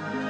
Bye.